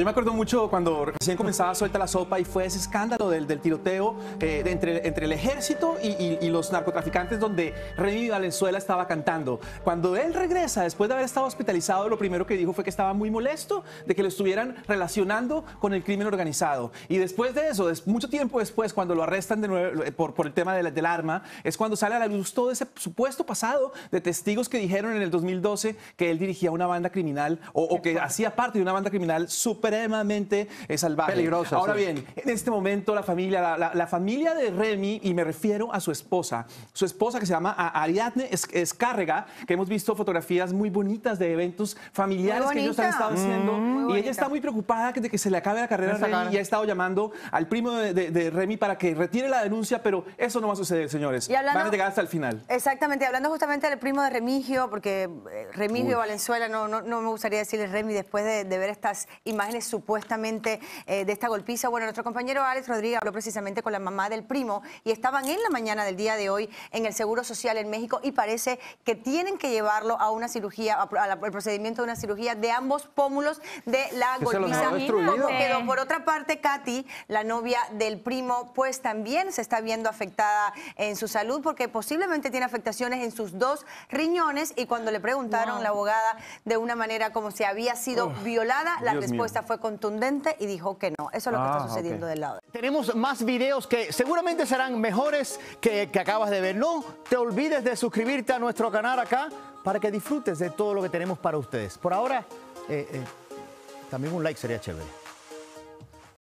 Yo me acuerdo mucho cuando recién comenzaba Suelta la Sopa y fue ese escándalo del, del tiroteo eh, de entre, entre, el ejército y, y, y, los narcotraficantes donde Remy Valenzuela estaba cantando. Cuando él regresa, después de haber estado hospitalizado, lo primero que dijo fue que estaba muy molesto de que lo estuvieran relacionando con el crimen organizado. Y después de eso, mucho tiempo después, cuando lo arrestan de nuevo eh, por, por el tema del, del arma, es cuando sale a la luz todo ese supuesto pasado de testigos que dijeron en el 2012 que él dirigía una banda criminal o, o que hacía parte de una banda criminal súper supremamente eh, salvaje. Peligrosa. Ahora sí. bien, en este momento la familia, la, la, la, familia de Remy, y me refiero a su esposa, su esposa que se llama Ariadne Escárrega, que hemos visto fotografías muy bonitas de eventos familiares que ellos han estado haciendo, Mm, y ella está muy preocupada de que se le acabe la carrera a Remy y ha estado llamando al primo de, de, de, Remy para que retire la denuncia, pero eso no va a suceder, señores. Hablando, Van a llegar hasta el final. Exactamente, hablando justamente del primo de Remigio, porque eh, Remigio Uy. Valenzuela, no, no, no, me gustaría decirle Remy después de, de ver estas imágenes supuestamente eh, de esta golpiza. Bueno, nuestro compañero Alex Rodríguez habló precisamente con la mamá del primo y estaban en la mañana del día de hoy en el Seguro Social en México y parece que tienen que llevarlo a una cirugía, al procedimiento de una cirugía de ambos pómulos de la golpiza. Como quedó. Por otra parte, Katy, la novia del primo, pues también se está viendo afectada en su salud porque posiblemente tiene afectaciones en sus dos riñones y cuando le preguntaron wow. la abogada de una manera como si había sido oh, violada, la Dios respuesta mío. Fue contundente y dijo que no. Eso es lo que ah, está sucediendo okay. del lado. Tenemos más videos que seguramente serán mejores que, que acabas de ver. No te olvides de suscribirte a nuestro canal acá para que disfrutes de todo lo que tenemos para ustedes. Por ahora, eh, eh, también un like sería chévere.